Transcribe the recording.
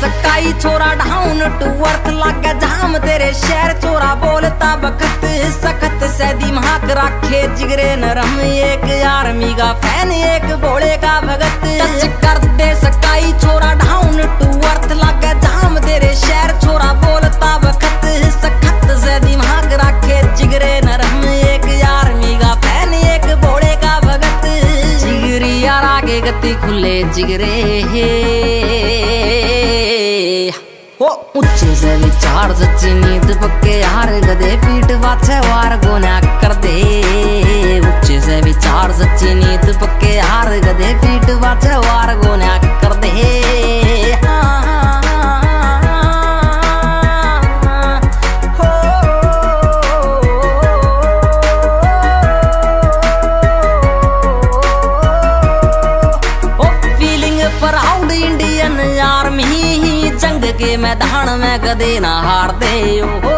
सकाई छोरा down to earth लागे जाम तेरे शहर। छोरा बोलता बखत सखत से दिमाग रखे जिगरे नरम एक आर्मी का फ़ैन एक भोले का भगत टच कर दे सकाई छोरा डाउन टू अर्थ लागे जाम तेरे शहर। छोरा बोलता बखत सखत से दिमाग रखे जिगरे नरम एक आर्मी का फ़ैन एक भोले का भगत जिगरी यार आगे गति खुले जिगरे हो। ऊँचे से विचार सच्ची नींद पक्के हार गदे पीठ वाछे वार गोना कर दे ऊँचे से विचार सच्ची नींद पक्के हार गदे पीठ वाछे वार गोना कर दे प्राउड ਕੇ ਮੈਂ ਤਾਂ ਮੈਦਾਨ ਮੈਂ ਕਦੇ ਨਾ ਹਾਰਦੇ ਓ।